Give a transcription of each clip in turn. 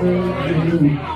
Hallelujah.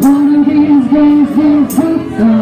One of these days we'll put some